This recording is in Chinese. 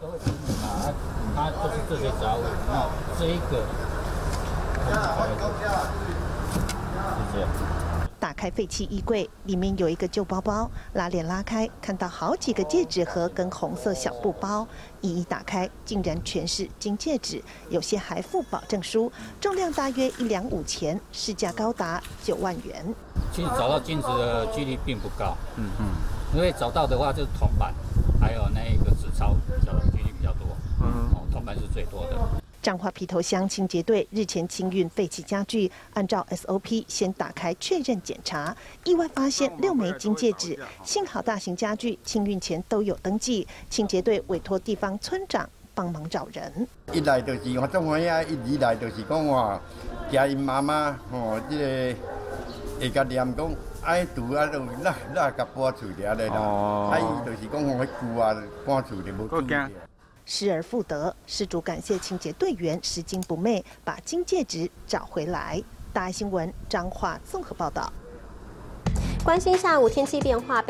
都会清理嘛，它就是这些杂物，那这一个。打开废弃衣柜，里面有一个旧包包，拉链拉开，看到好几个戒指盒跟红色小布包，一一打开，竟然全是金戒指，有些还附保证书，重量大约一两五钱，市价高达九万元。其实找到金子的几率并不高，嗯嗯，因为找到的话就是铜板，还有那个纸钞，比较几率比较多，嗯，铜板是最多的。彰化皮头乡清洁队日前清运废弃家具，按照 SOP 先打开确认检查，意外发现六枚金戒指。幸好大型家具清运前都有登记，清洁队委托地方村长帮忙找人。一来就是我来就是讲话家因妈妈吼，这个会甲念讲爱拄啊，就那那甲搬厝了嘞啦。哎，就是讲我旧啊搬厝就无住。失而复得，失主感谢清洁队员拾金不昧，把金戒指找回来。大爱新闻彰化综合报道。关心下午天气变化。